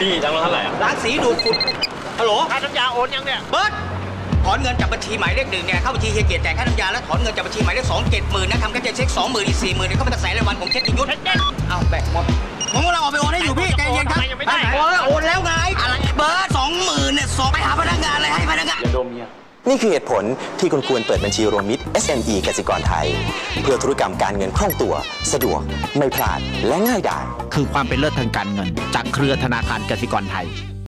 พี่จังเราเท่าไหร่อะร้านสีดูดฝุ่นฮัลโหลค่าน้ำยาโอนยังเนี่ย เบิร์ตถอนเงินจากบัญชีหมายเลขหนึ่งเนี่ยเข้าบัญชีเฮียเกียรติจ่ายค่าน้ำยาแล้วถอนเงินจากบัญชีหมายเลขสองเจ็ดหมื่นนะทำแค่เช็คสองหมื่นอีกสี่หมื่นเนี่ยเขาเป็นกระแสรายวันผมเช็คกี่ยุทธเช็คเด็ดเอาแบกหมดผมกำลังออกไปโอนให้อยู่พี่ใจเย็นครับทำไมยังไม่ได้โอนโอนแล้วไงอะไรเบิร์ตสองหมื่นเนี่ยส่งไปหาพนักงานเลยให้พนักงานอย่าดมเมีย นี่คือเหตุผลที่คุณควรเปิดบัญชีรวมมิตร SME กสิกรไทย เพื่อธุรกรรมการเงินคล่องตัว สะดวก ไม่พลาดและง่ายดายคือความเป็นเลิศทางการเงิน จากเครือธนาคารกสิกรไทย